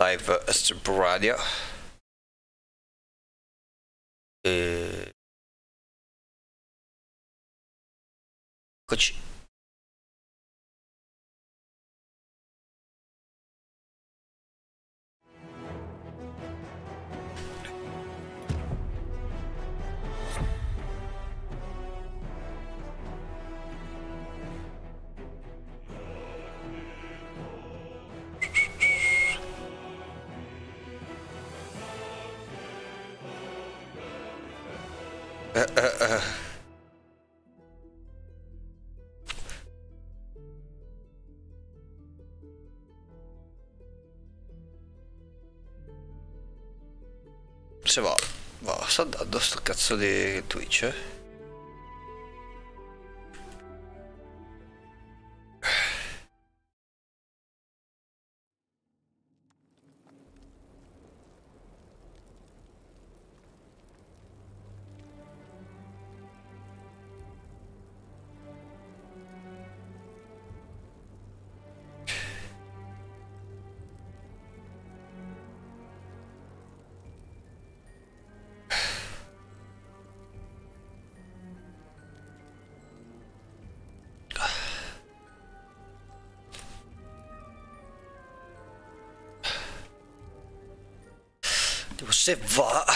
live Australia. Uh, uh Kochi. Eh, eh. Se va, va, sta dando sto cazzo di Twitch. eh. você vai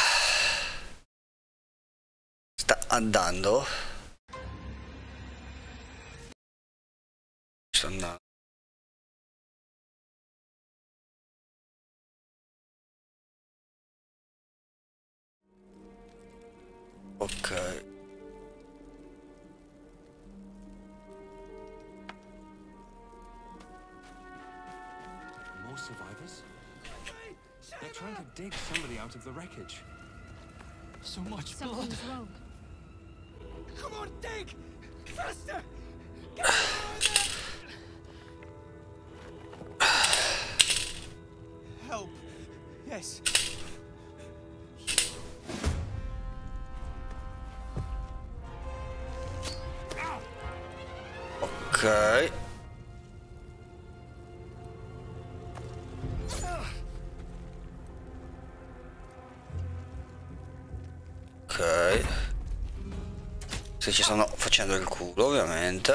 ci stanno facendo il culo, ovviamente.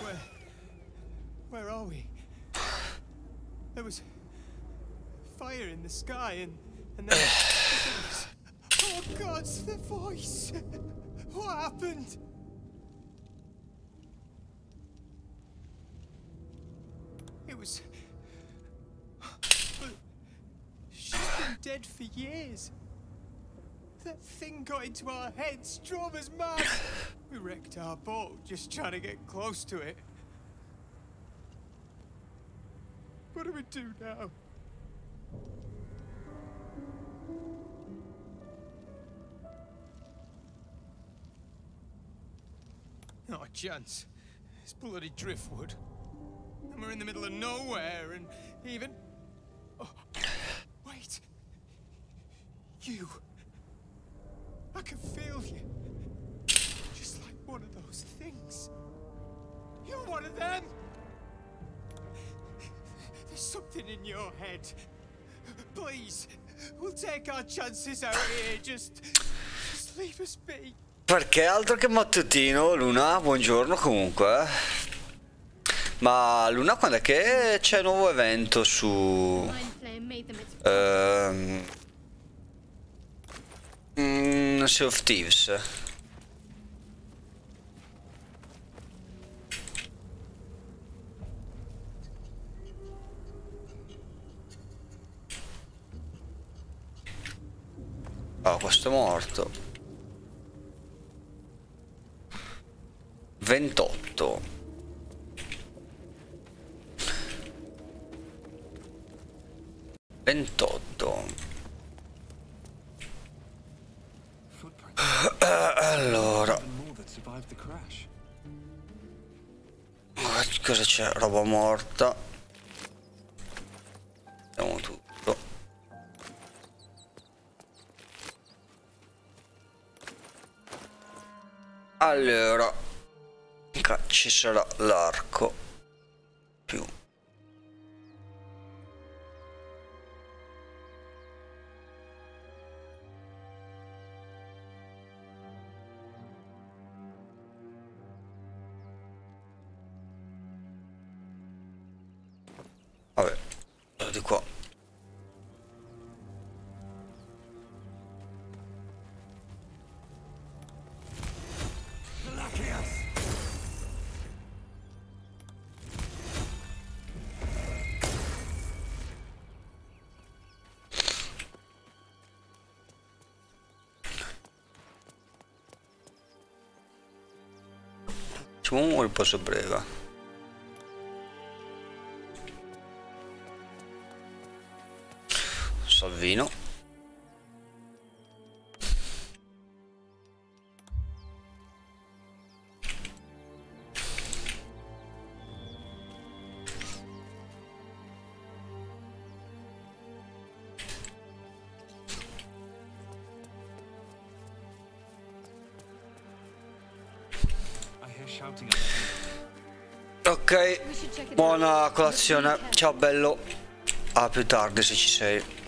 Where. Where are we? There was fire in the sky and. and then. oh god, the voice! What happened? Dead for years. That thing got into our heads, drove us mad. We wrecked our boat just trying to get close to it. What do we do now? Not a chance. It's bloody driftwood. And we're in the middle of nowhere, and even. You. I can feel you. Just like one of those things. You're one of them! There's something in your head. Please, we'll take our chances out here. Just, just leave us be. Perché altro che mattutino, Luna? Buongiorno comunque. Ma Luna quando è che c'è un nuovo evento su... Ehm... mm, Sea of Thieves. Ah, questo è morto. 28. Ventotto. Eh, allora. Cosa c'è? Roba morta. Vediamo tutto. Allora Ci sarà l'arco. Più. Tum o riposo breve? Salvino Buona colazione, ciao bello, a più tardi se ci sei.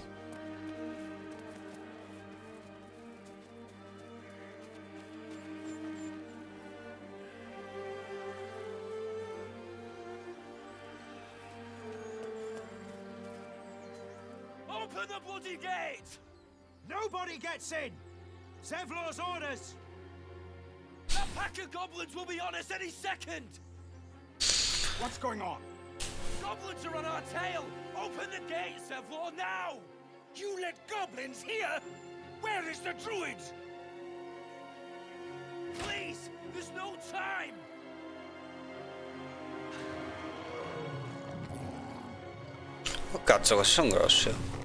Cazzo, queste sono grosse.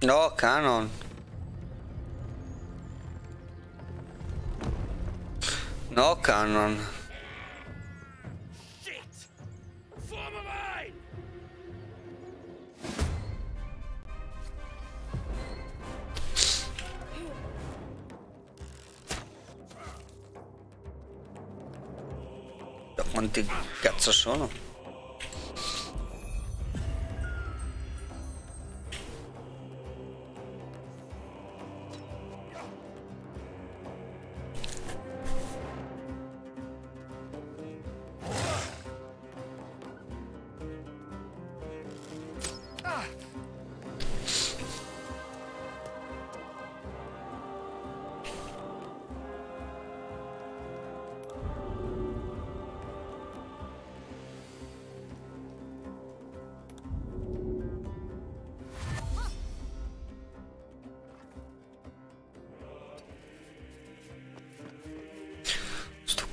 No, Canon. No, Canon. solo.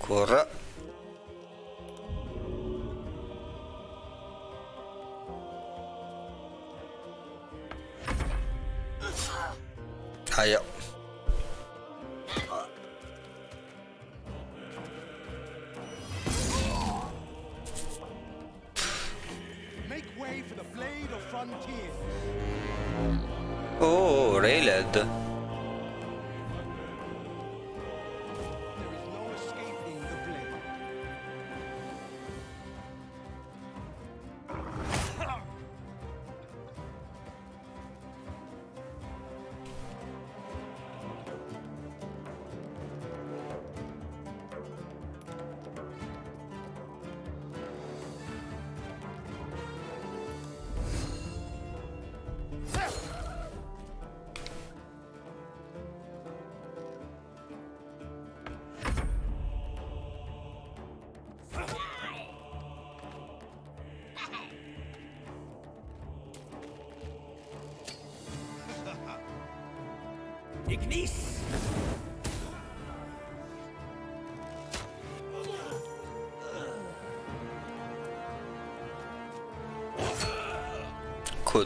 Corra.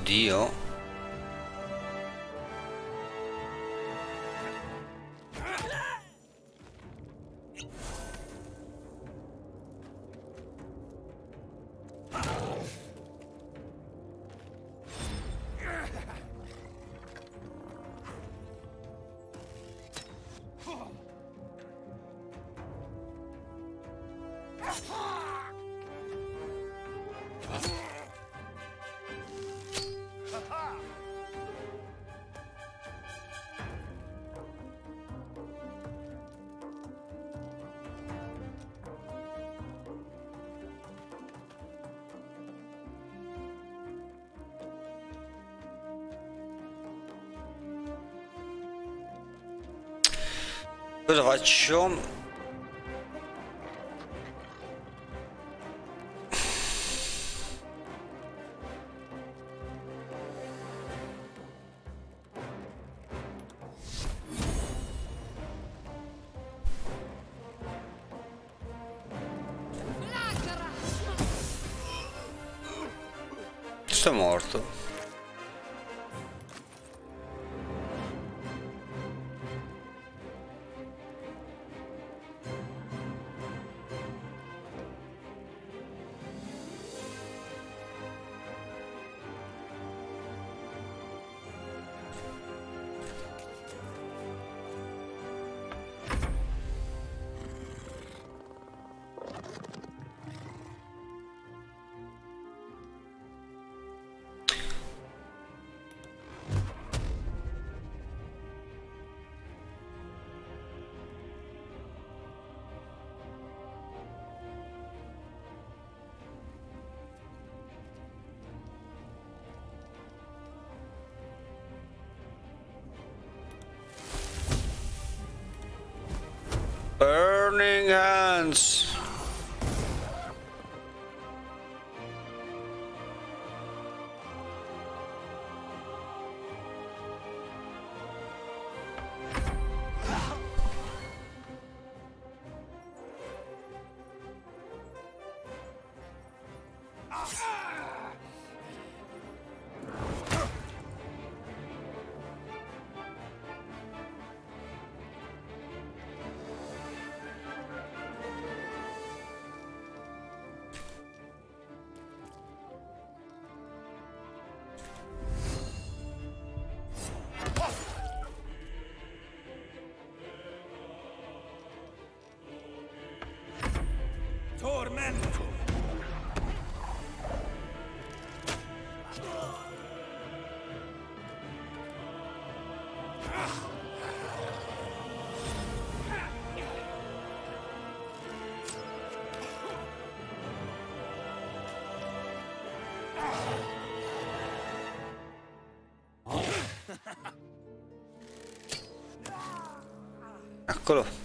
Dio faccio? Sto morto. Eccolo.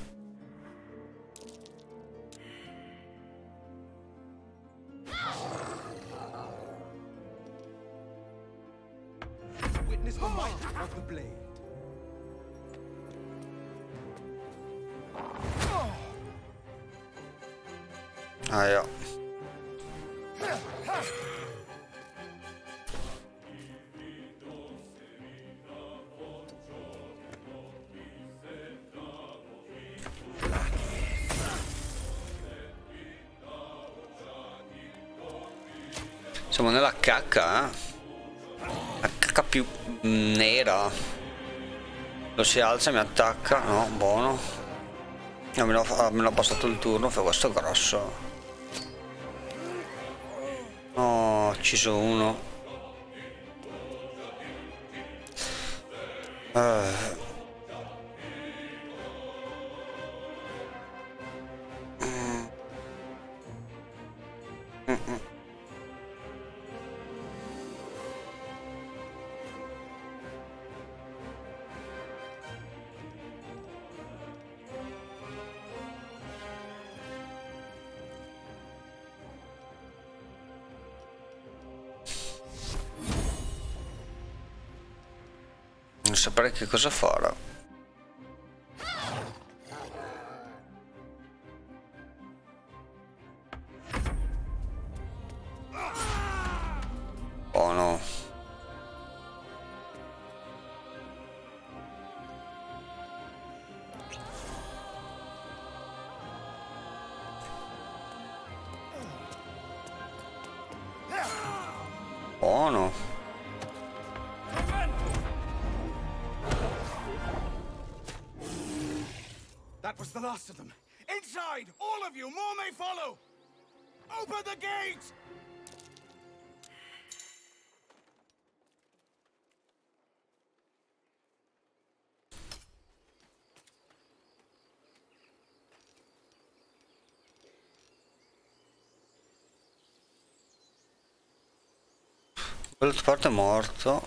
Ah, ja. Siamo nella cacca, eh? La cacca più nera. Lo si alza, mi attacca. No, buono. Almeno, almeno ha passato il turno, fa questo grosso. Ucciso uno. Eh. Saprei che cosa fare. Quello parte è morto.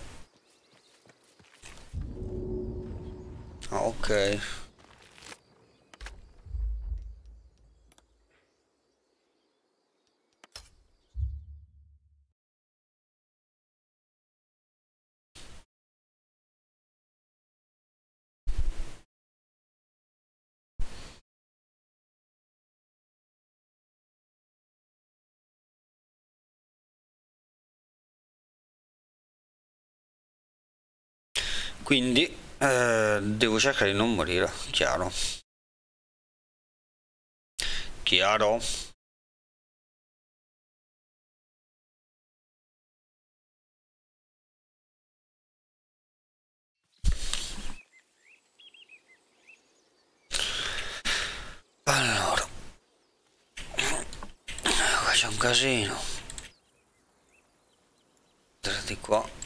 Ah, ok. Quindi eh, devo cercare di non morire chiaro. Chiaro? Allora. Qua c'è un casino. Di qua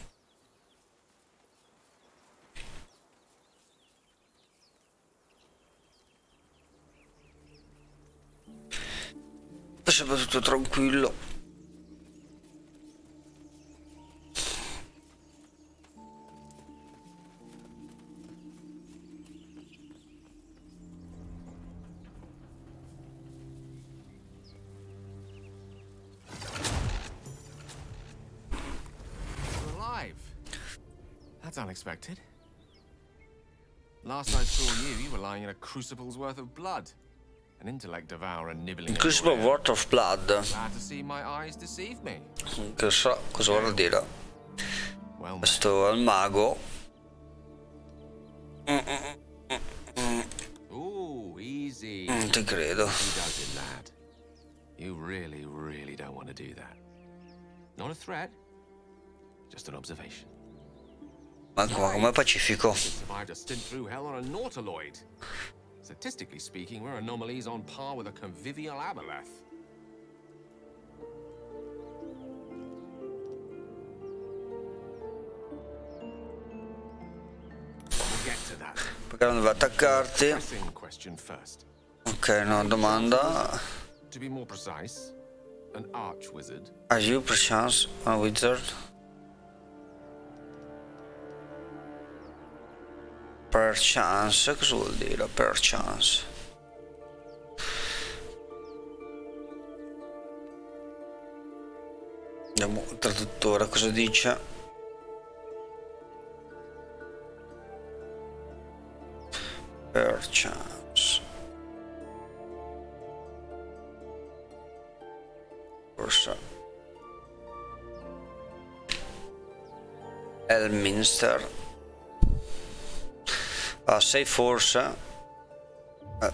Sembra tutto tranquillo. That's unexpected. Last I saw you, you were lying in a crucible's worth of blood. An intellect devourer nibbling at Crucible. World of Blood. Che so cosa vuol dire. Questo è il mago. Non ti credo. You really, really don't want to do that. Not a threat, just an observation. Ma come Pacifico. Survived a stint through hell on a nautiloid. Statistically speaking, we're anomalies on par with a convivial aboleth. We'll get to that. Perché non deve attaccarti. Pressing question first. Ok, no, domanda. To be more precise, an arch wizard Are you perchance a wizard? Perchance, cosa vuol dire? Perchance. Andiamo al traduttore, cosa dice? Perchance. Forse. Elminster. Ah, sei forse. Eh.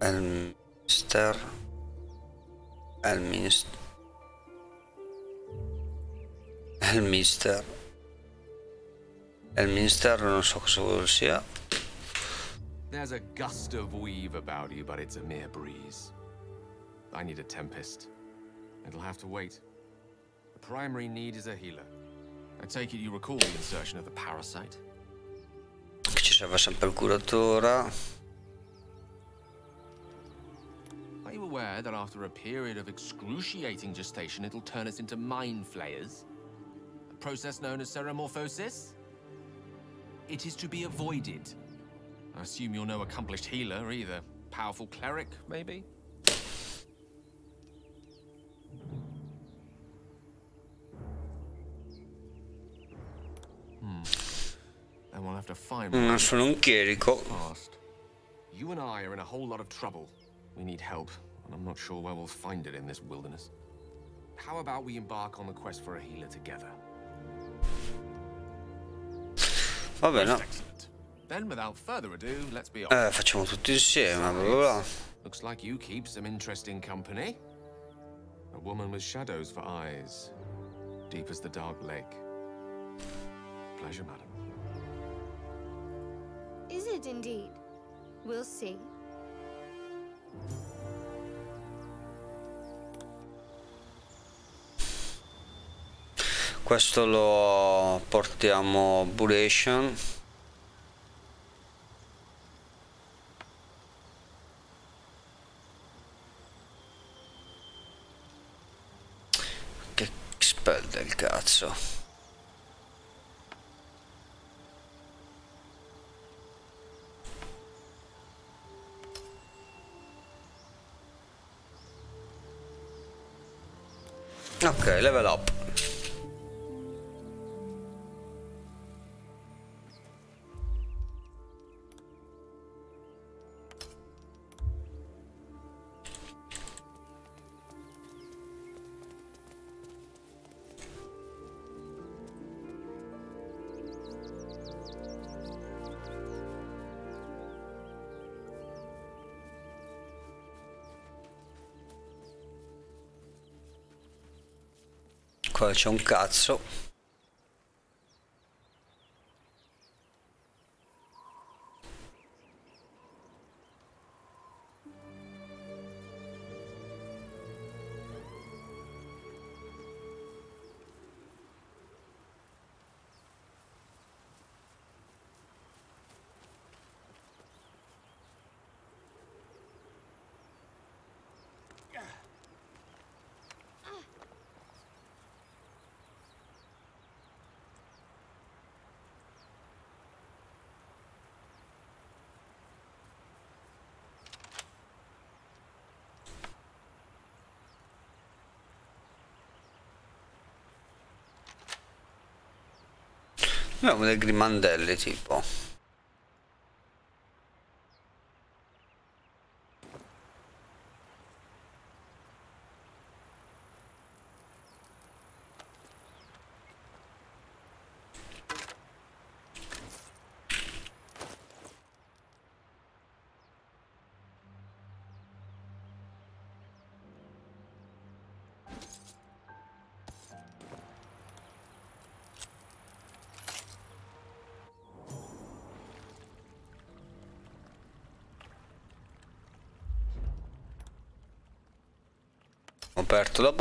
Elminster. Elminster. Elminster. Elminster non so cosa vuol sia. There's a gust of weave about you, but it's a mere breeze. I need a tempest. It'll have to wait. The primary need is a healer. I take it you recall the insertion of the parasite? Are you aware that after a period of excruciating gestation, it'll turn us into mind flayers? A process known as ceremorphosis? It is to be avoided. I assume you're no accomplished healer either. Powerful cleric, maybe? Hmm. Then we'll have to find. Non sono un chierico. You and I are in a whole lot of trouble. We need help, and I'm not sure where we'll find it in this wilderness. How about we embark on the quest for a healer together? Va bene. Then, without further ado, let's be off. Eh, facciamo tutti insieme. Bla bla. Looks like you keep some interesting company. A woman with shadows for eyes, deep as the dark lake. Pleasure, madam. Is it indeed? We'll see. Questo lo portiamo Buration. Che spell del cazzo. Ok, level up. C'è un cazzo. Abbiamo dei grimandelli tipo. Ho aperto la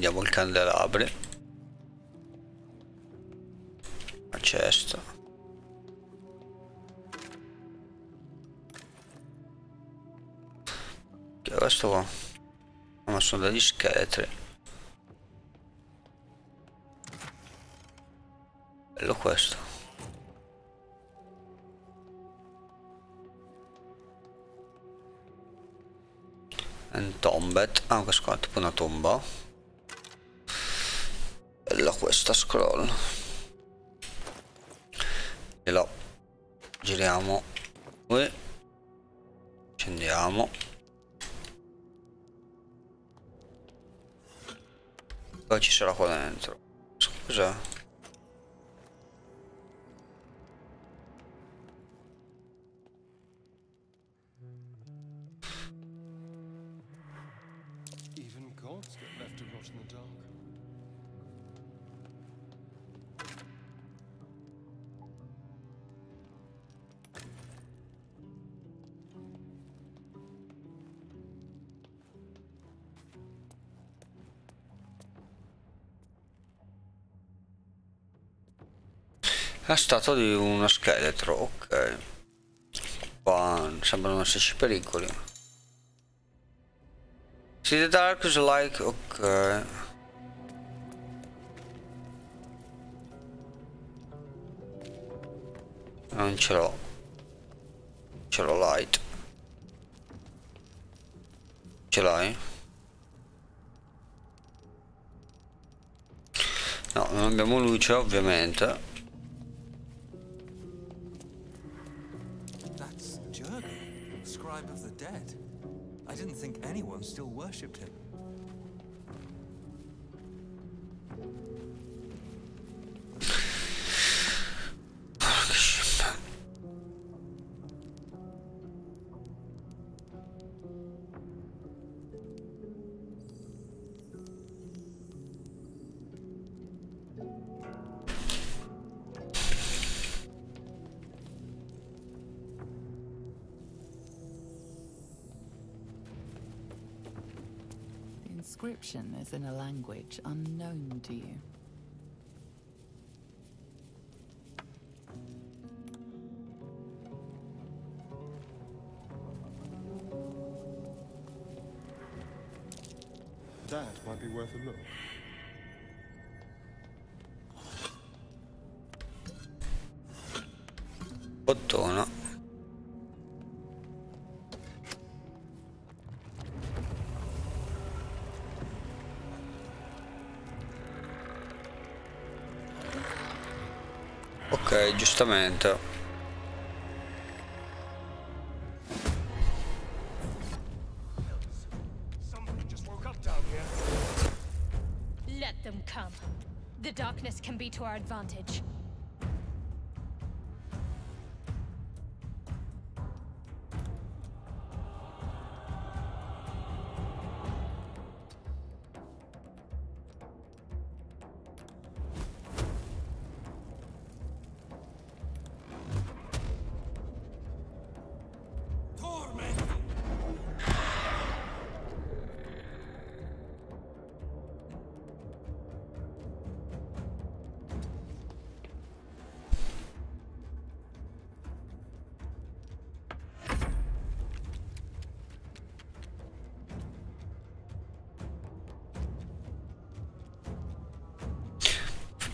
Accendiamo il candelabro. La cesta. Che questo qua? Ma sono degli scheletri. Bello questo. Entombed. Ah, questo qua è tipo una tomba. Questa scroll. E lo giriamo. Qui. Scendiamo. Poi ci sarà qua dentro. Scusa. La statua di uno scheletro, ok. Qua sembrano esserci pericoli. See the dark is like, ok. Non ce l'ho. Ce l'ho light. Ce l'hai? No, non abbiamo luce ovviamente. Ok, giustamente. Let them come. The darkness can be to our advantage.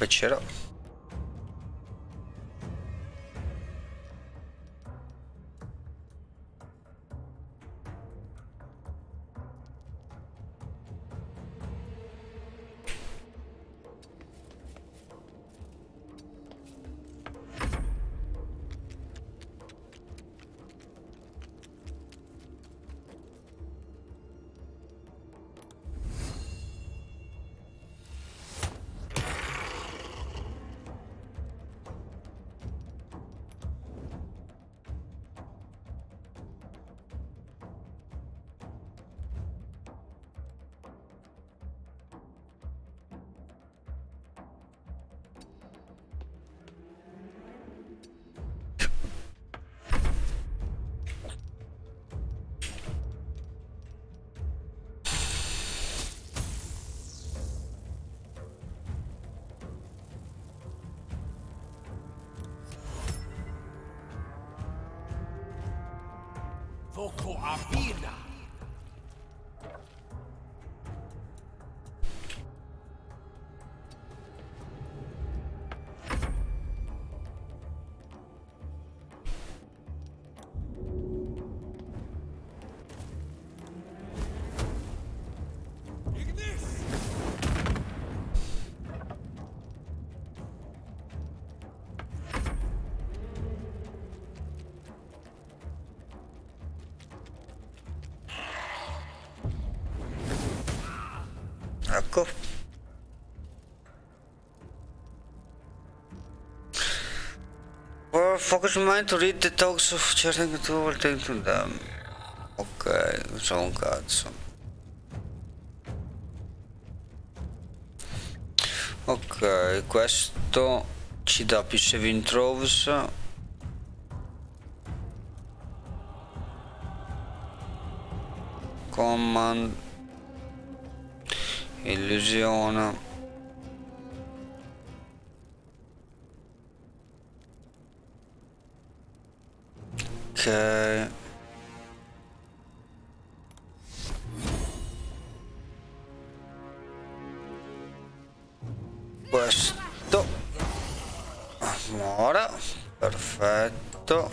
Let's shut. Focus mind to read the talks of chatting to overtake to them. Ok, non un cazzo. Ok, questo ci dà più saving throws. Command illusione ok questo. Muore perfetto.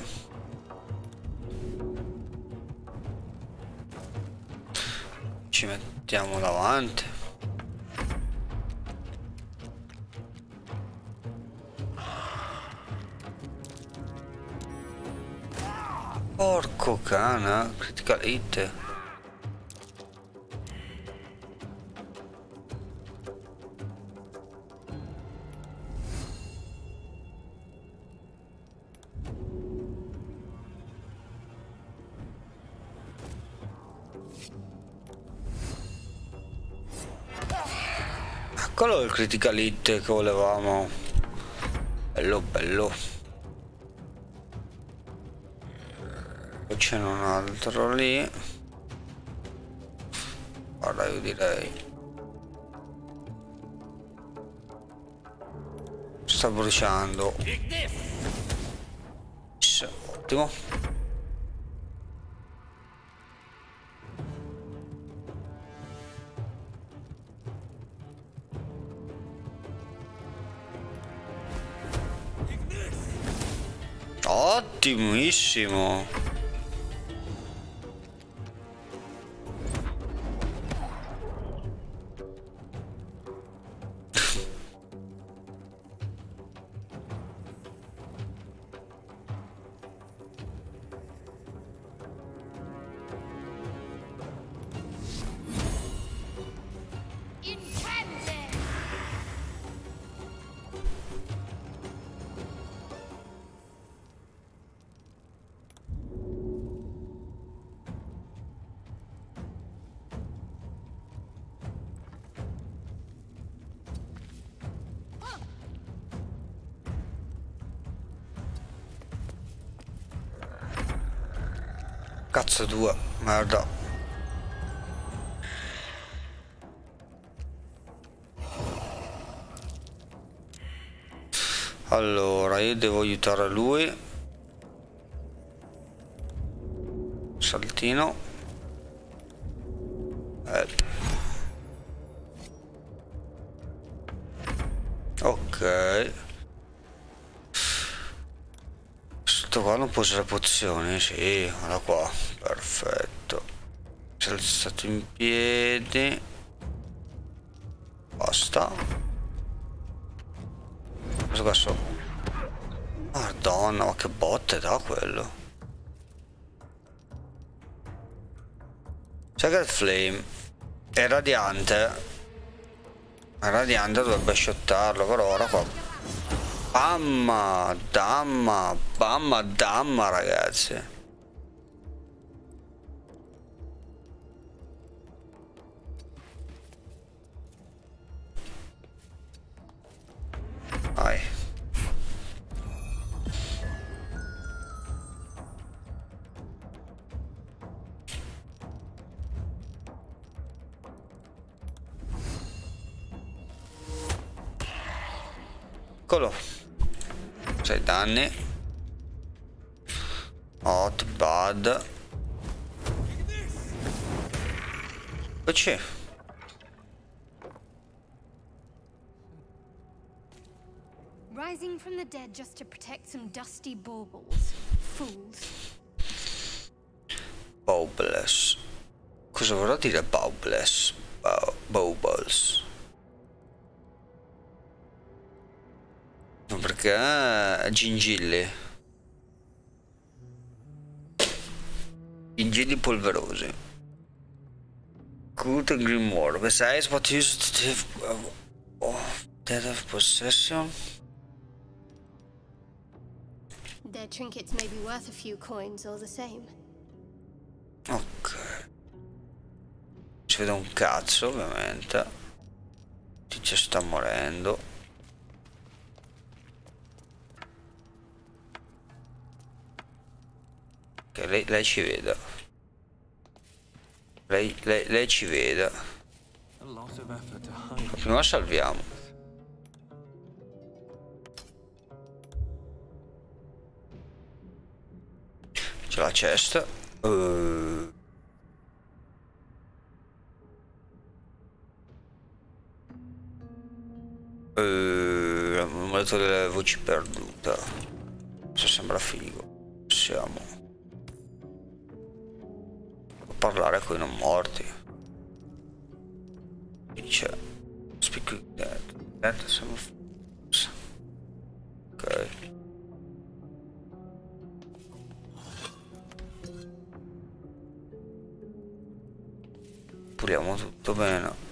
Ci mettiamo davanti cane, critical hit. Eccolo il critical hit che volevamo. Bello bello. ce n'è un altro lì. Guarda io direi. Sta bruciando. Ottimo. Ottimissimo. Cazzo tua, merda. Allora, io devo aiutare lui. Saltino. Qua non può usare pozioni, sì, guarda qua, perfetto. Si è alzato in piedi. Basta. Questo qua so. Madonna, ma che botte da quello. Sacred Flame è radiante. È radiante, dovrebbe shottarlo, però ora qua. Bamma, damma, bamma, damma, ragazzi. Vai. Eccolo. 6 danni. Bad. Poi. Rising from the dead just to protect some dusty baubles. Fools. Baubles. Cosa vorrà dire Baubles? Bau- Baubles. No, Perché gingilli. Gingilli polverosi. Good and Grimoire. Besides what used to have of death of possession. Their trinkets may be worth a few coins all the same. Ok. Si vede un cazzo ovviamente. Tizio sta morendo. Ok, lei, lei ci vede. Lei, lei, lei ci vede. A lot of effort to hide. Prima salviamo. C'è la cesta. Uh. Uh, l'amuleto delle voci perdute. Se sembra figo. Possiamo parlare con i non morti. Speak with dead. Dead sono f- Ok. Puliamo tutto bene.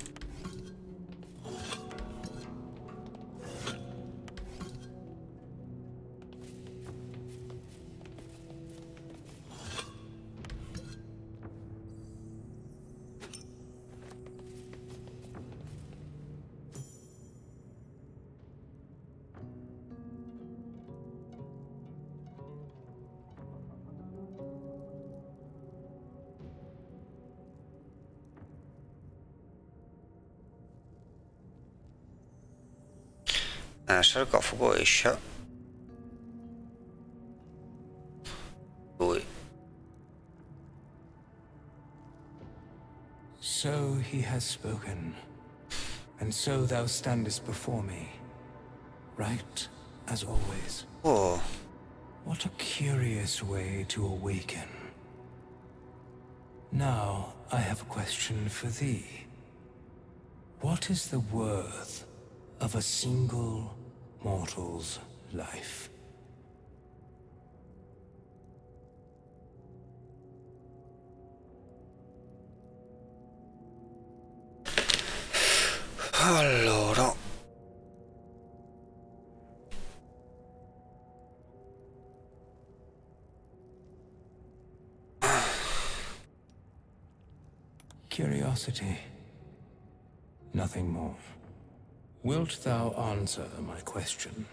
Sarcofago. So he has spoken, and so thou standest before me, right as always. Oh, What a curious way to awaken. Now, I have a question for thee. What is the worth of a single mortal's life? Allora. Curiosity. Nothing more. Wilt thou answer my question?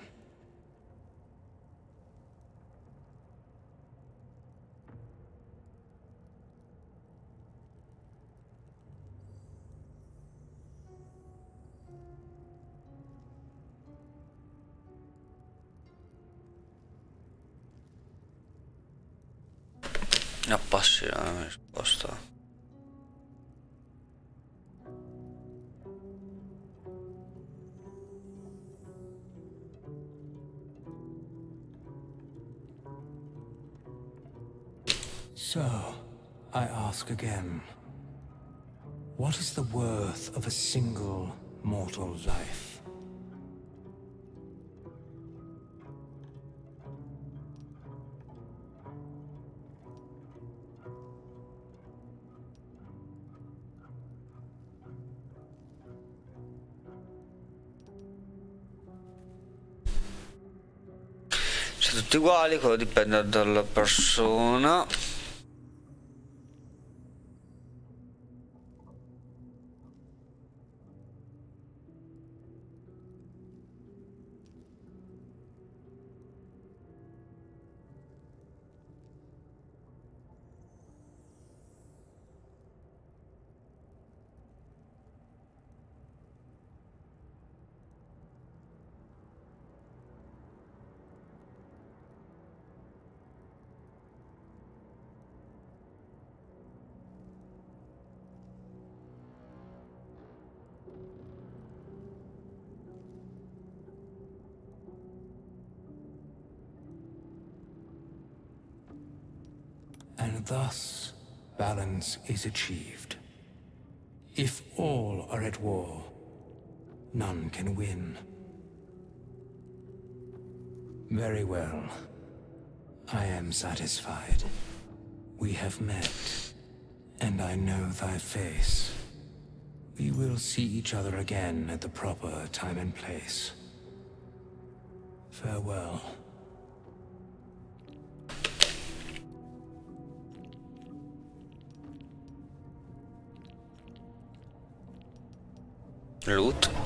Ja, passie, ja, pasta. Ask again. What is the worth of a single mortal life? Sono tutti uguali, quello dipende dalla persona. Thus, balance is achieved. If all are at war, none can win. Very well. I am satisfied. We have met, and I know thy face. We will see each other again at the proper time and place. Farewell. Loot.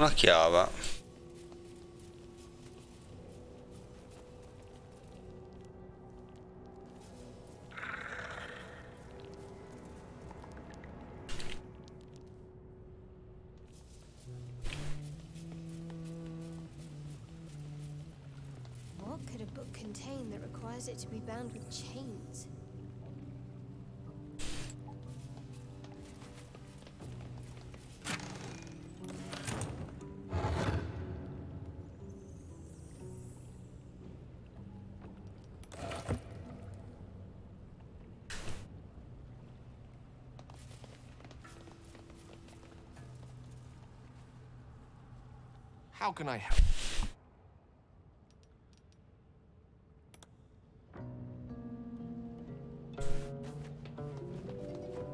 Una. What could a book contain that requires it to be bound with chains? How can I help?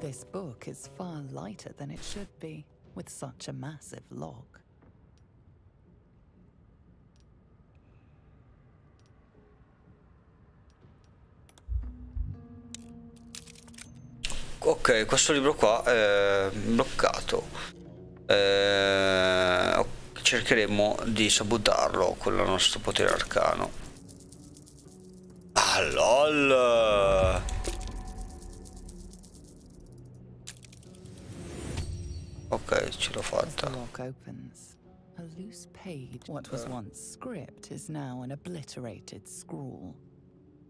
This book is far lighter than it should be, with such a massive log. ok, questo libro qua è bloccato. Eh, cercheremo di sabotarlo con il nostro potere arcano. Ah, lol! Ok, ce l'ho fatta. A loose page. What was once script is now an obliterated scrawl.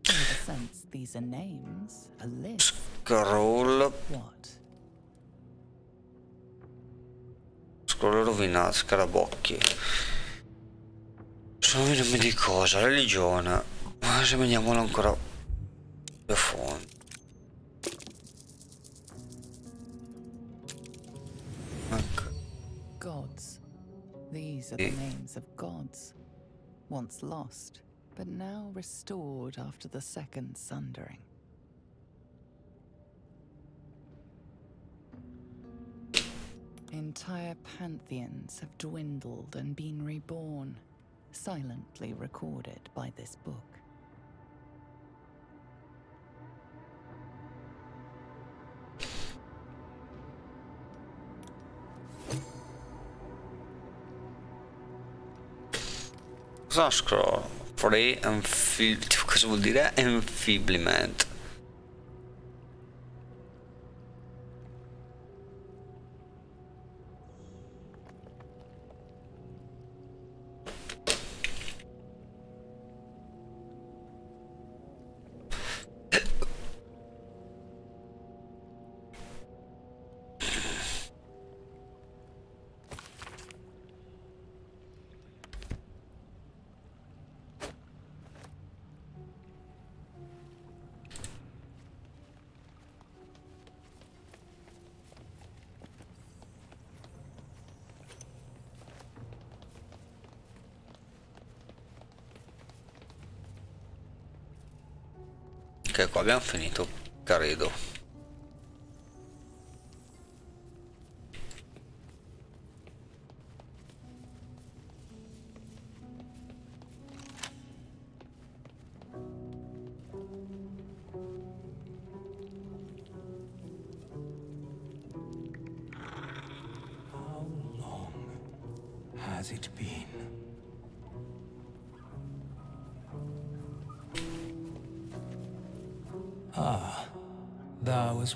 In a sense, these are names, a list. Scroll. What? Scroll rovinato, scarabocchi. Sono nomi di cosa? Religione. Ma esaminiamolo ancora più a fondo. Ecco. Gods. These are the names of gods. Once lost, but now restored after the second sundering. Entire pantheons have dwindled and been reborn, silently recorded by this book. Cosa scroll? Free enfib... Cosa vuol dire? Enfiblement. Ok, qua abbiamo finito, credo.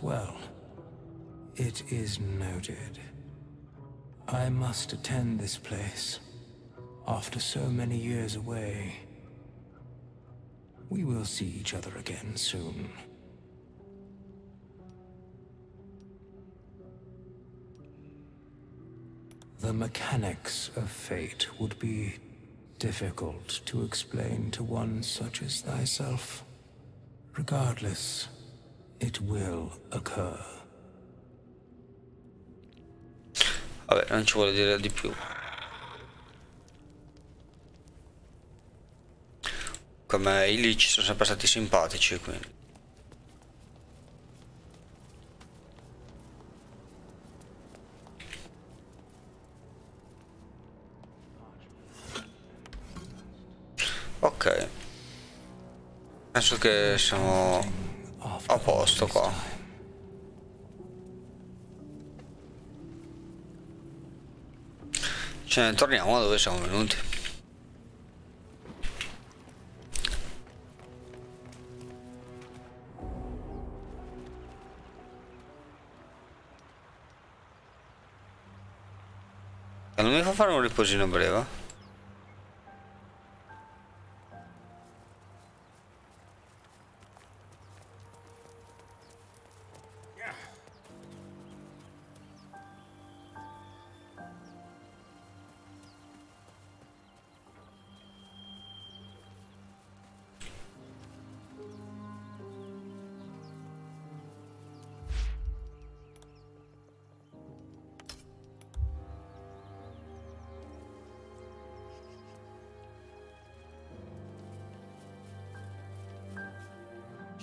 Well. It is noted. I must attend this place. After so many years away. We will see each other again soon. The mechanics of fate would be difficult to explain to one such as thyself. Regardless, it will occur. Vabbè, non ci vuole dire di più. Come i lì ci sono sempre stati simpatici, quindi. Ok. Penso che siamo a posto qua. Ce ne torniamo dove siamo venuti. Non mi fa fare un riposino breve?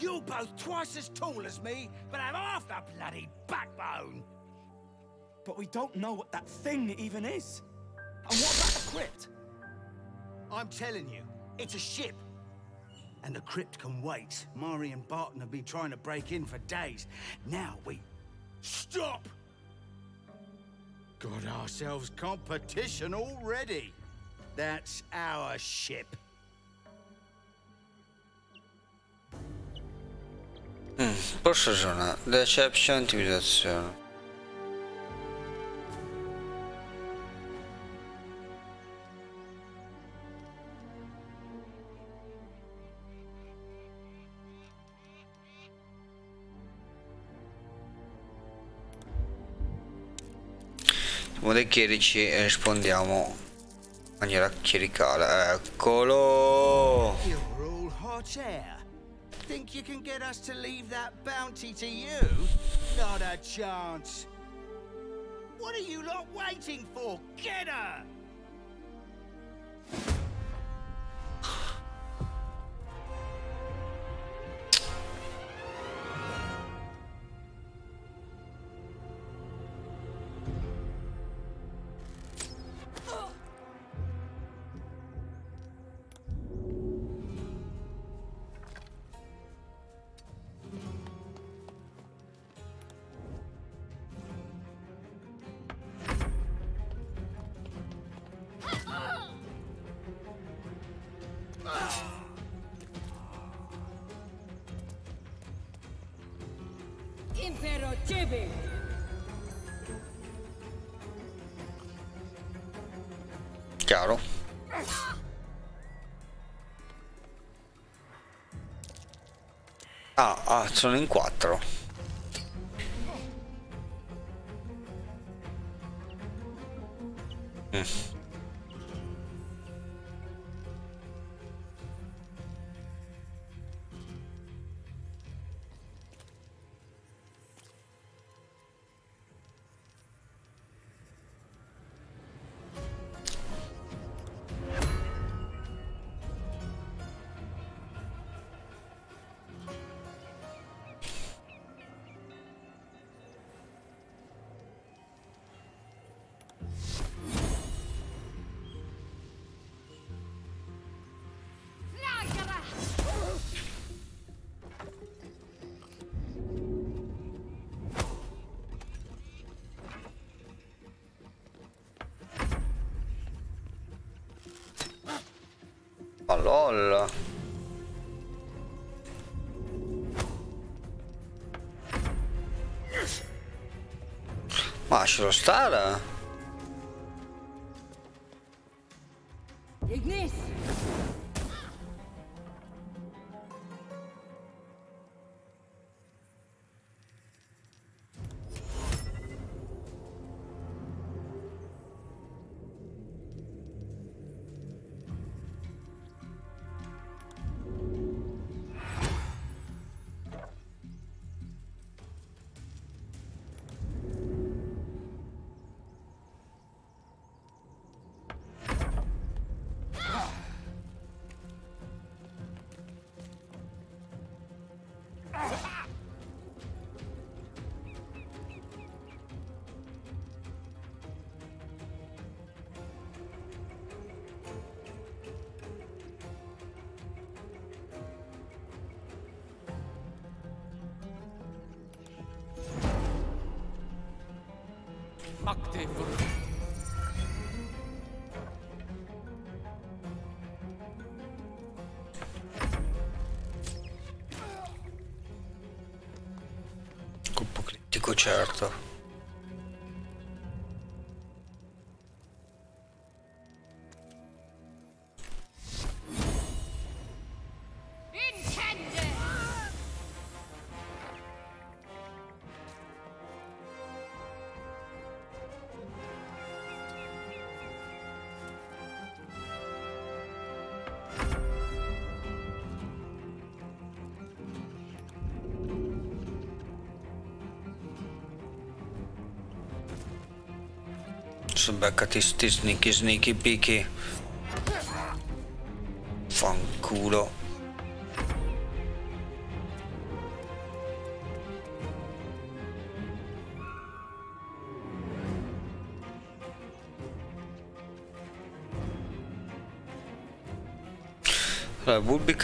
You both twice as tall as me, but have half the bloody backbone. But we don't know what that thing even is. And what about the crypt? I'm telling you, it's a ship. And the crypt can wait. Mari and Barton have been trying to break in for days. Now we... Stop! Got ourselves competition already. That's our ship. Mm, posso ragionare. Deception, intimidazione. Siamo dei chierici e rispondiamo in maniera chiericale. Eccolo! Air. Think you can get us to leave that bounty to you? Not a chance. What are you lot waiting for? Get her! Chibi! Chiaro? Ah, ah, sono in quattro. Lol. Ma lascialo stare. Beccati sti sneaky sneaky picchi. Fanculo. Allora, bulbi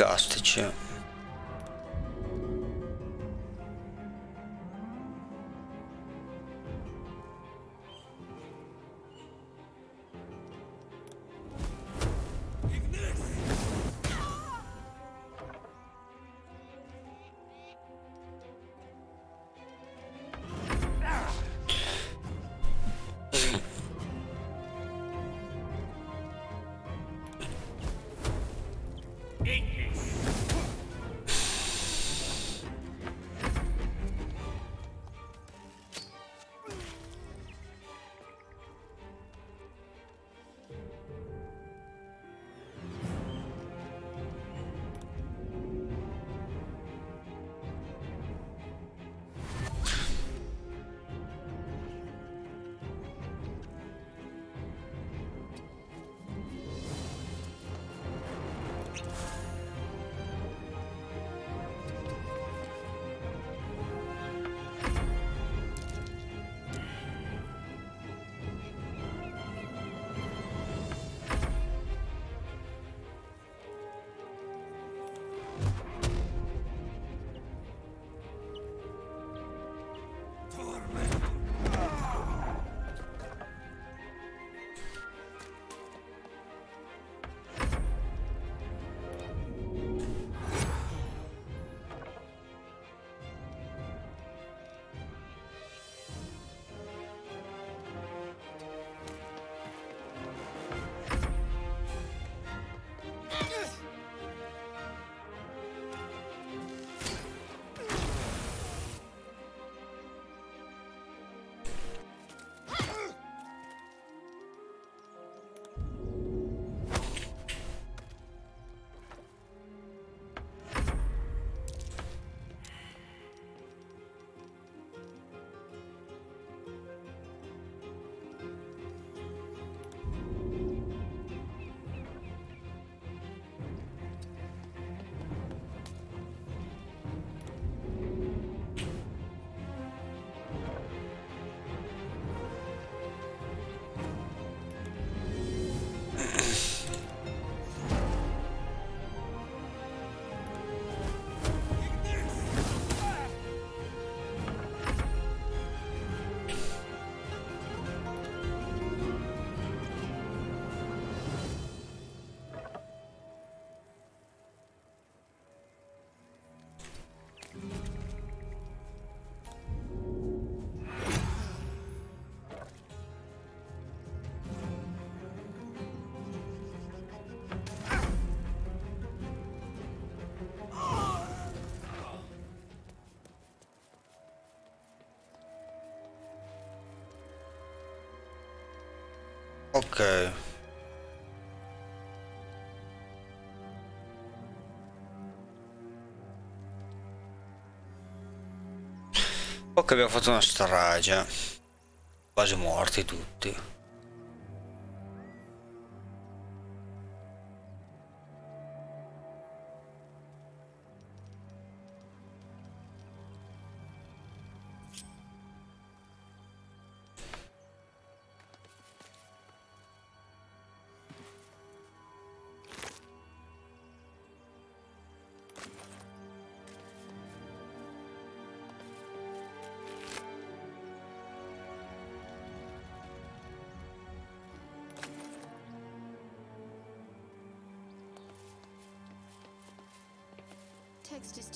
Ok. Ok, abbiamo fatto una strage. Quasi morti tutti.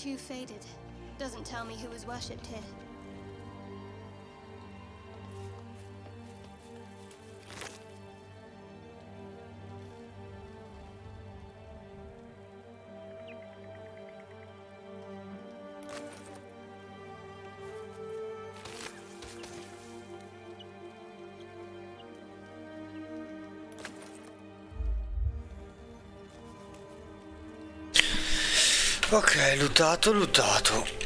Too faded. Doesn't tell me who was worshipped here. Ok, lutato, lutato.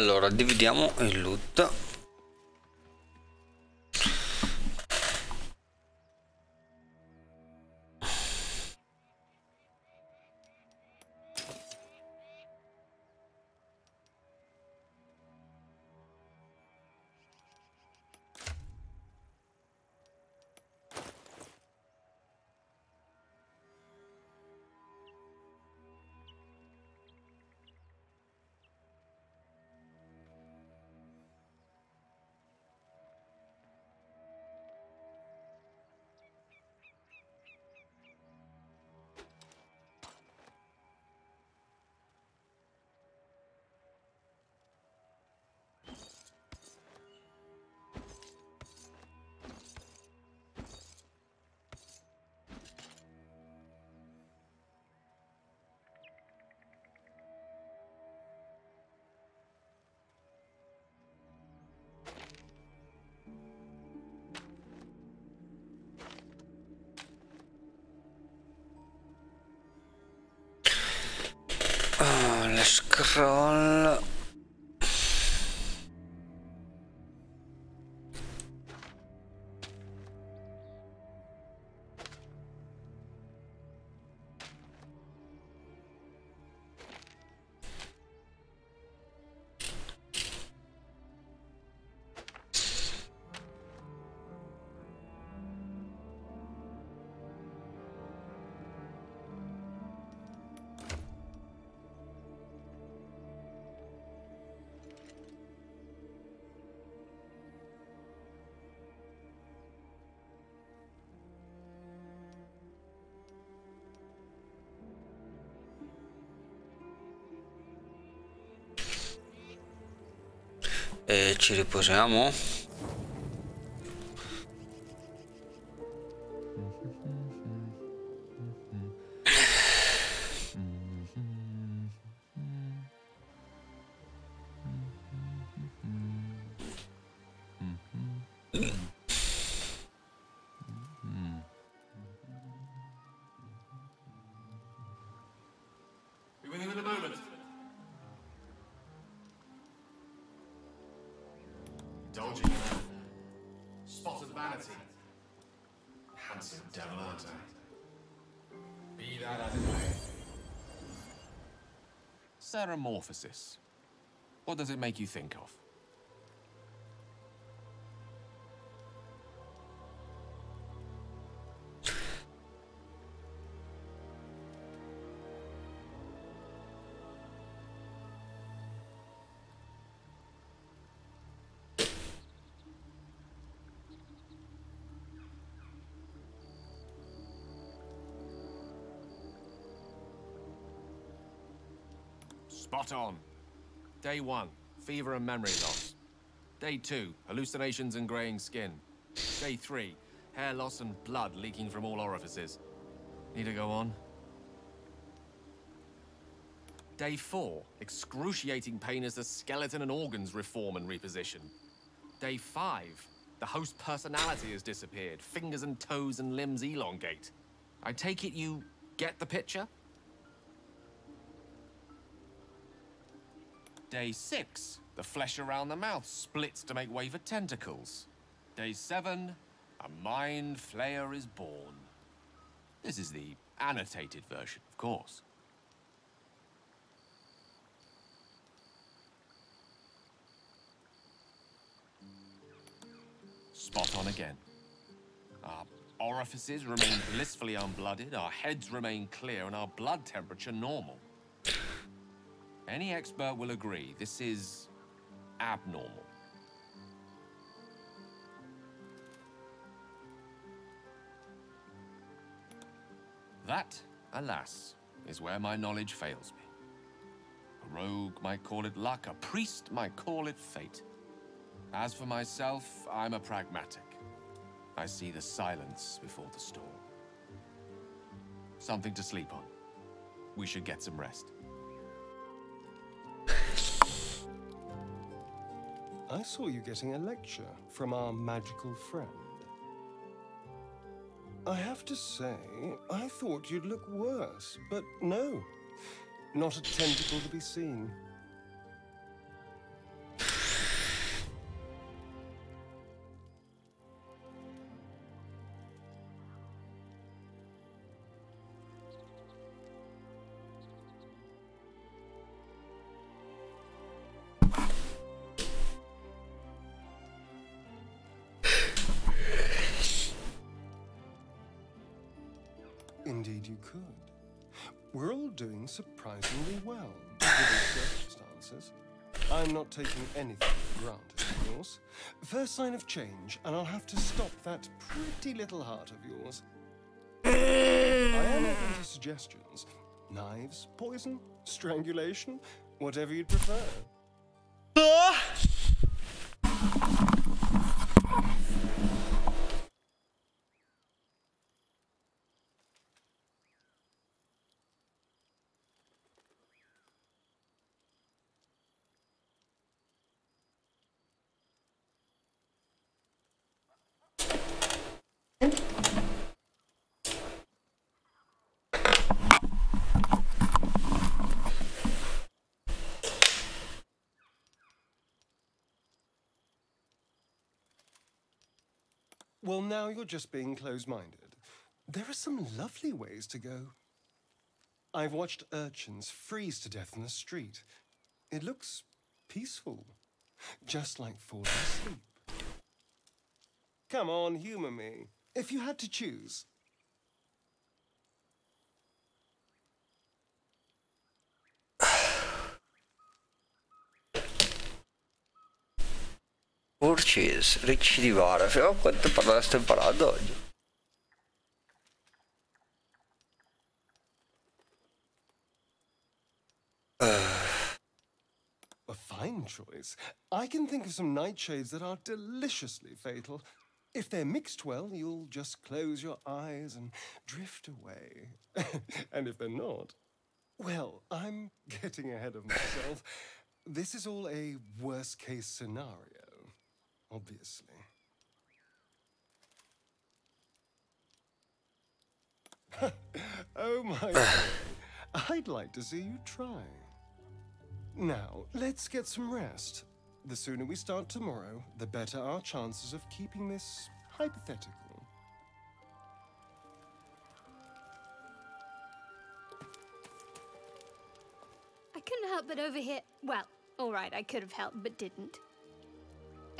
Allora, dividiamo il loot. Scroll. E ci riposiamo. Ceramorphosis. What does it make you think of? Spot on. Day one, fever and memory loss. Day two, hallucinations and graying skin. Day three, hair loss and blood leaking from all orifices. Need to go on? Day four, excruciating pain as the skeleton and organs reform and reposition. Day five, the host personality has disappeared. Fingers and toes and limbs elongate. I take it you get the picture? Day six, the flesh around the mouth splits to make way for tentacles. Day seven, a mind flayer is born. This is the annotated version, of course. Spot on again. Our orifices remain blissfully unblooded, our heads remain clear, and our blood temperature normal. Any expert will agree this is abnormal. That, alas, is where my knowledge fails me. A rogue might call it luck, a priest might call it fate. As for myself, I'm a pragmatic. I see the silence before the storm. Something to sleep on. We should get some rest. I saw you getting a lecture from our magical friend. I have to say, I thought you'd look worse, but no. Not a tentacle to be seen. Surprisingly well, given circumstances. I'm not taking anything for granted, of course. First sign of change, and I'll have to stop that pretty little heart of yours. I am open to suggestions. Knives, poison, strangulation, whatever you'd prefer. Well, now you're just being close minded. There are some lovely ways to go. I've watched urchins freeze to death in the street. It looks peaceful, just like falling asleep. Come on, humor me. If you had to choose. Urcis, ricci di vara. A quante parole sto imparando oggi? A fine choice. I can think of some nightshades that are deliciously fatal. If they're mixed well, you'll just close your eyes and drift away. and if they're not, well, I'm getting ahead of myself. This is all a worst case scenario, obviously. oh my god. I'd like to see you try. Now, let's get some rest. The sooner we start tomorrow, the better our chances of keeping this hypothetical. I couldn't help but overhear. Well, alright, I could have helped, but didn't.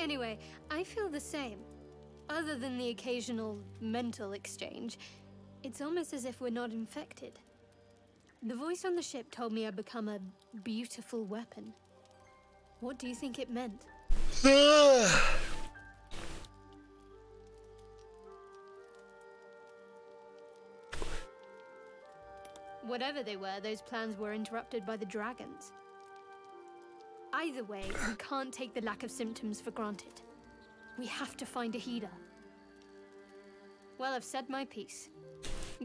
Anyway, I feel the same. Other than the occasional mental exchange, it's almost as if we're not infected. The voice on the ship told me I'd become a beautiful weapon. What do you think it meant? Whatever they were, those plans were interrupted by the dragons. Either way, we can't take the lack of symptoms for granted. We have to find a healer. Well, I've said my piece.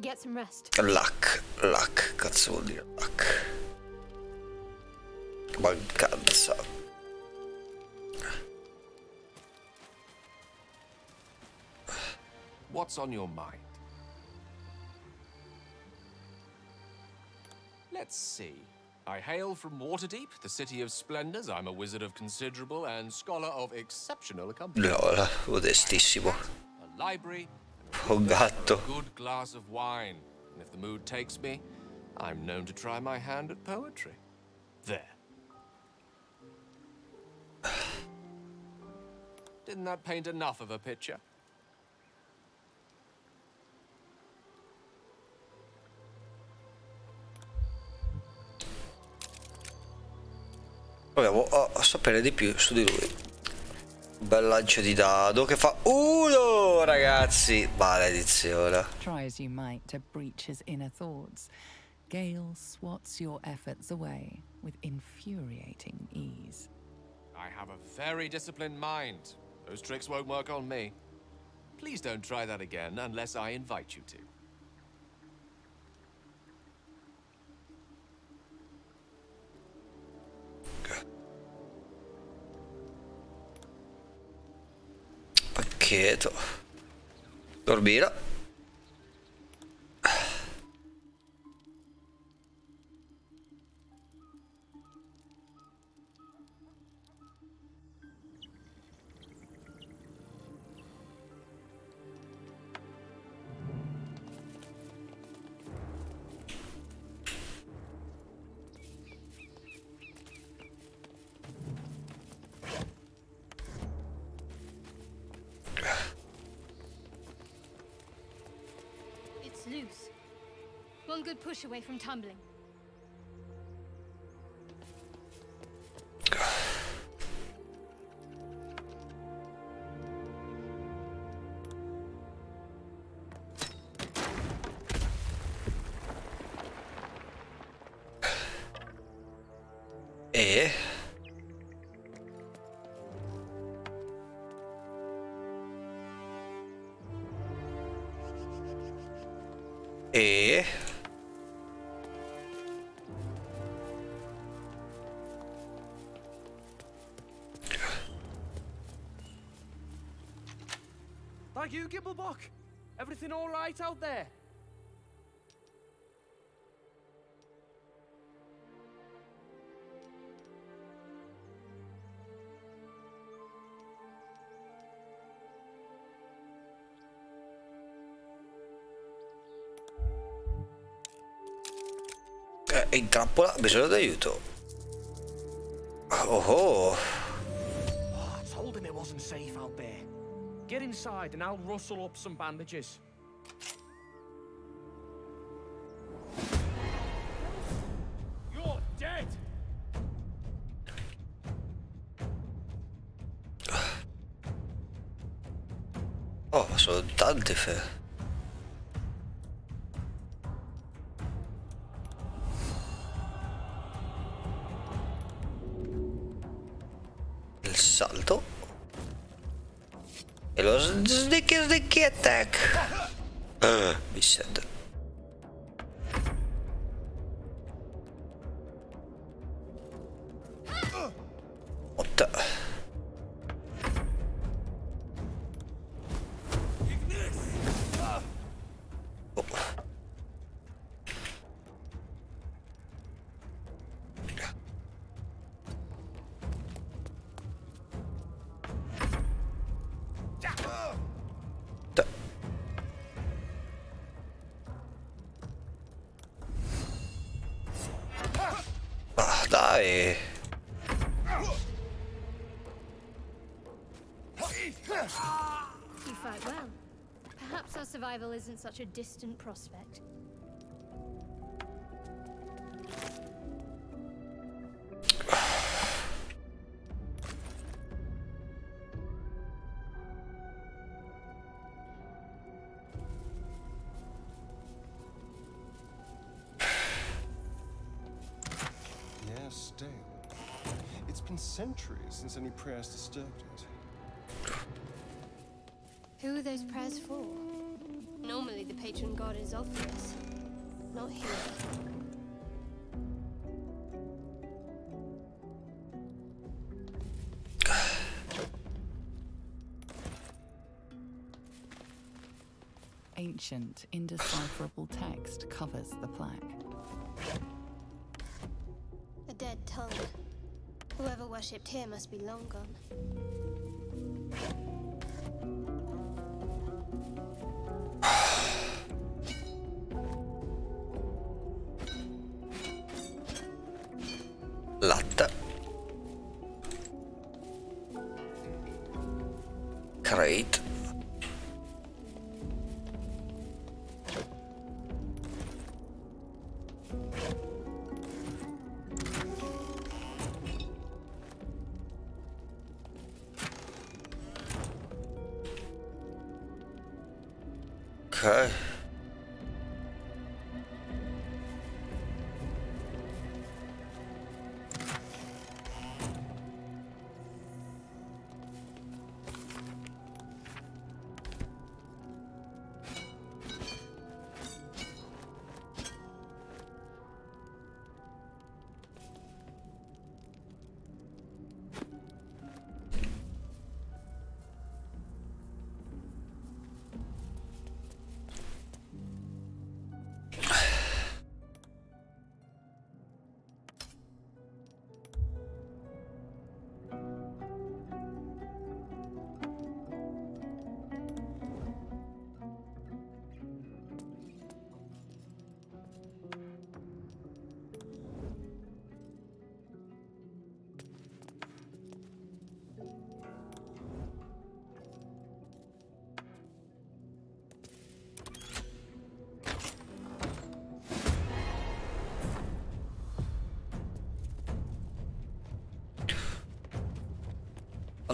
Get some rest. Luck, luck, cazzo vuol dire luck? Mancanza. What's on your mind? Let's see. I hail from Waterdeep, the city of splendors. I'm a wizard of considerable and scholar of exceptional accomplishment. No, modestissimo. A library, Un gatto. a good glass of wine. And if the mood takes me, I'm known to try my hand at poetry. There. Didn't that paint enough of a picture? Sapere di più su di lui. Bel lancio di dado che fa uno, ragazzi. Maledizione. Try as you might to breach his inner thoughts, Gale swats your efforts away with infuriating ease. I have a very disciplined mind. Those tricks won't work on me. Please don't try that again unless I invite you to. Pacchetto. Dormire. Push away from tumbling. Right out there? Eh, è in trappola, bisogno d'aiuto. Oh oh. Oh, I told him it wasn't safe out there. Get inside and I'll rustle up some bandages. Fe. Il salto. E lo sneaky sneaky attack. Ah, mi sento. Distant prospect. Yes, stale. It's been centuries since any prayers disturbed it. Who are those prayers for? Patron god is obvious. Not here. Ancient, indecipherable text covers the plaque. A dead tongue. Whoever worshipped here must be long gone. Okay.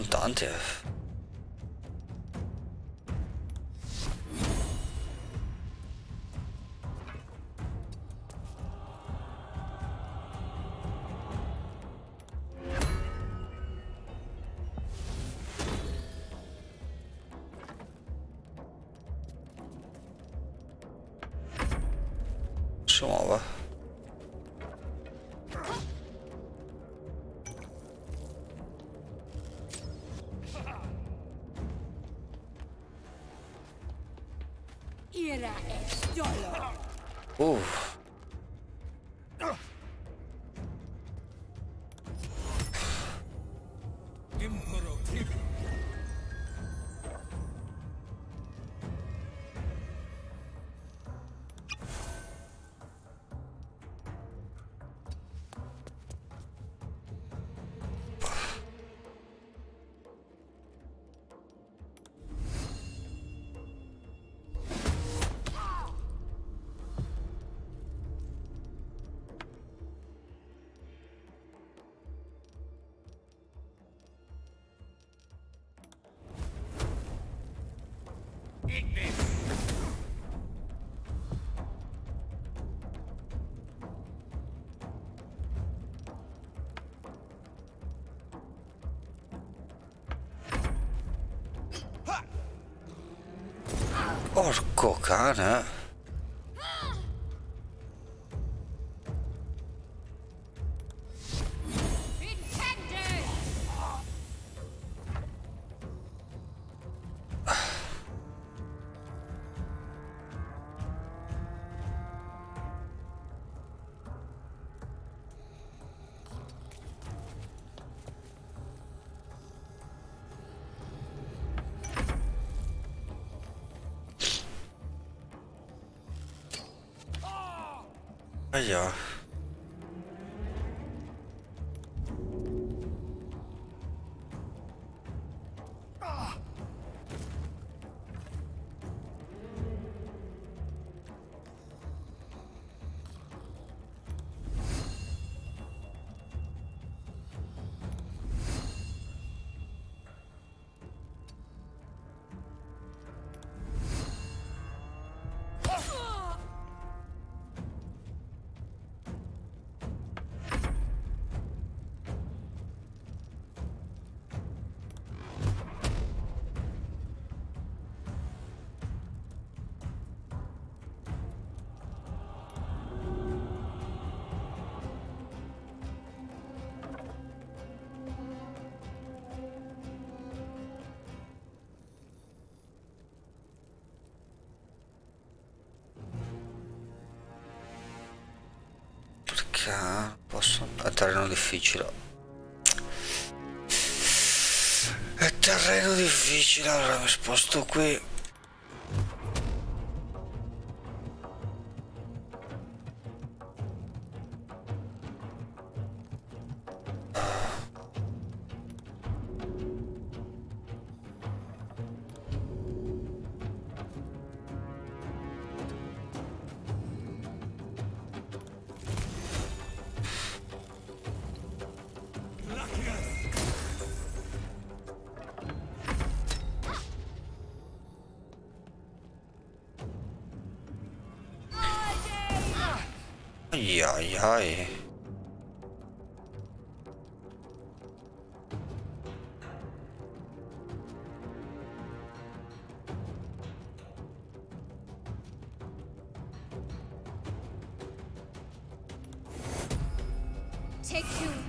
und Dante Ooh. Orko, cara. ja. Difficile. È terreno difficile, allora mi sposto qui. high. Take you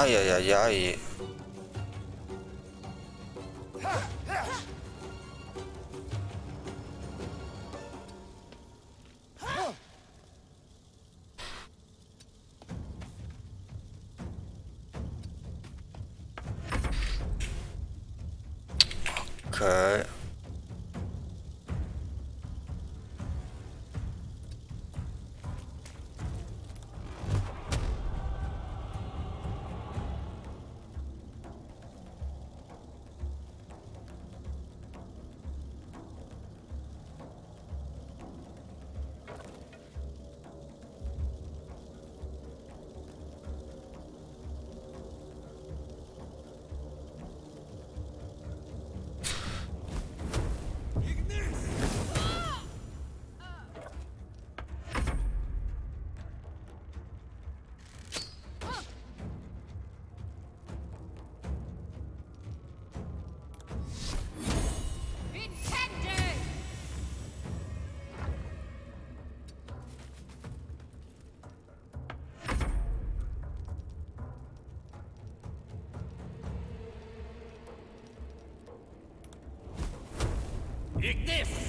あいやい this!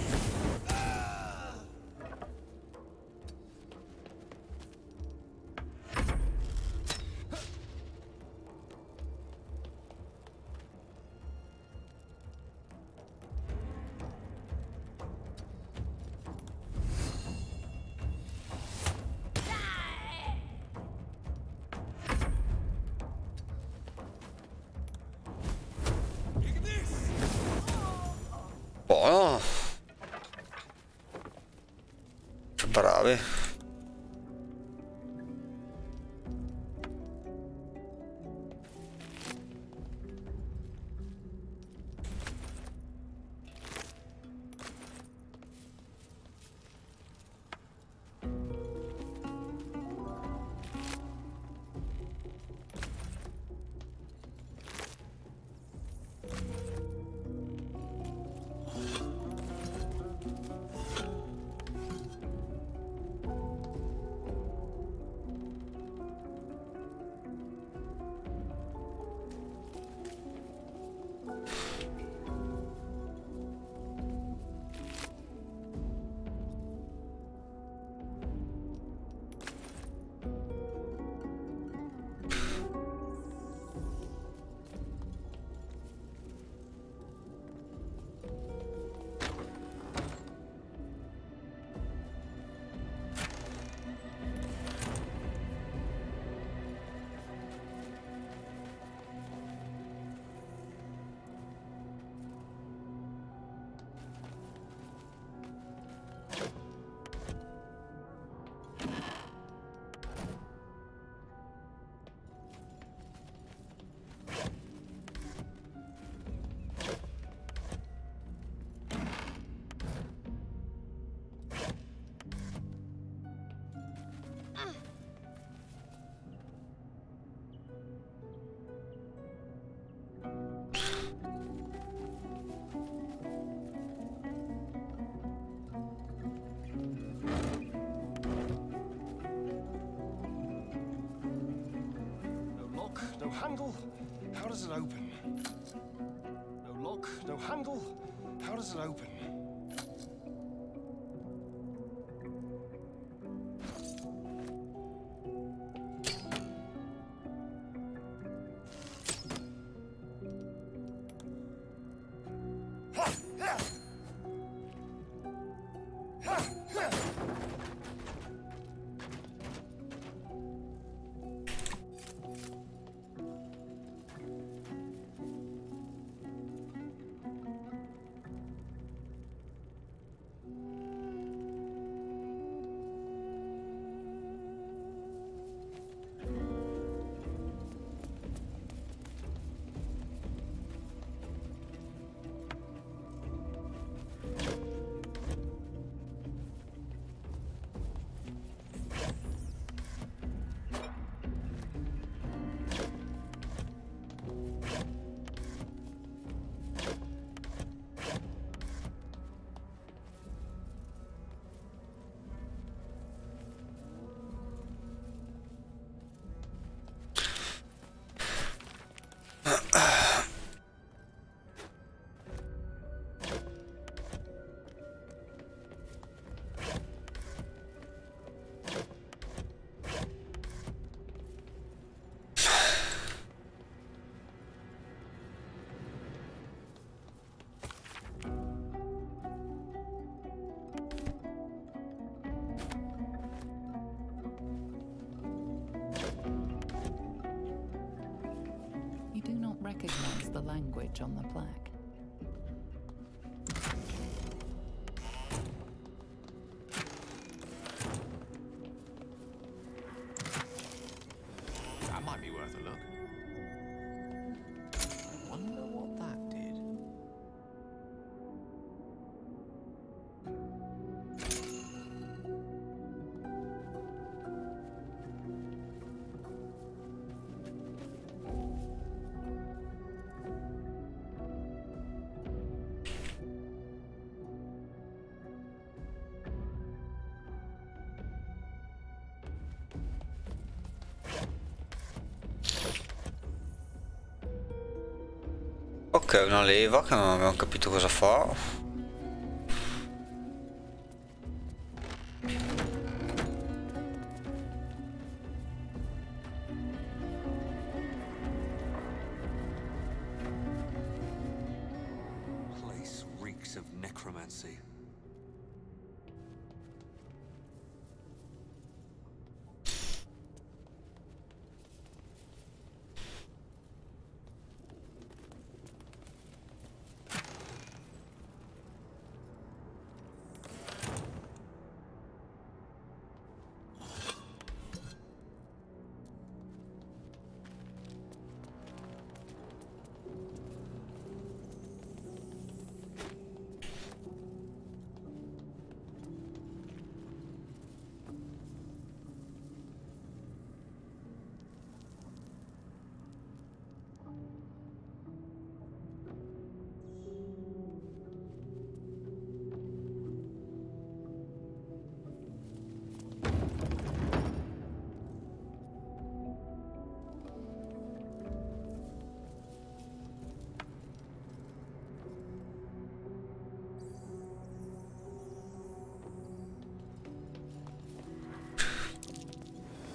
Che handle. How does it open? No lock, no handle. How does it open? Language on the plaque. Ok, una leva che non abbiamo capito cosa fa.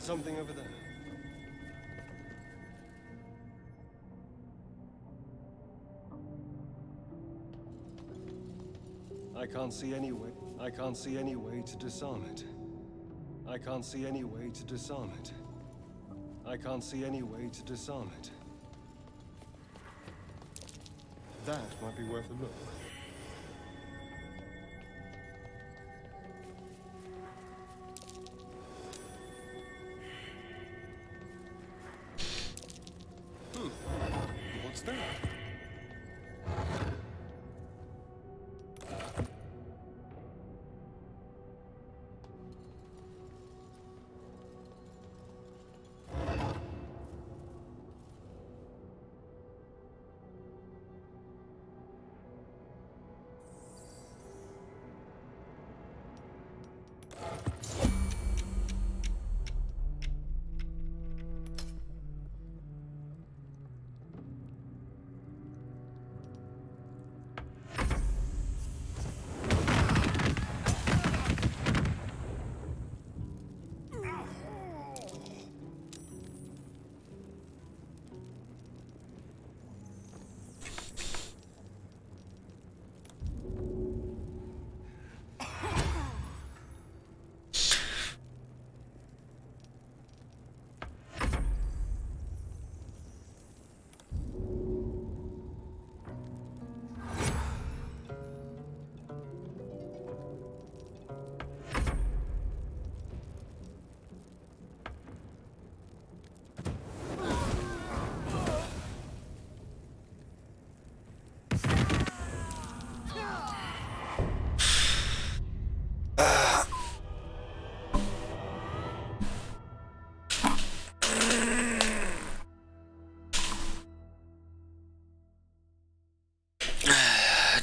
Something over there. I can't see any way. I can't see any way to disarm it. I can't see any way to disarm it. I can't see any way to disarm it. That might be worth a look.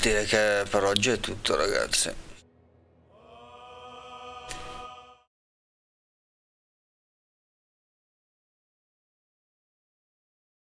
Direi che per oggi è tutto ragazzi.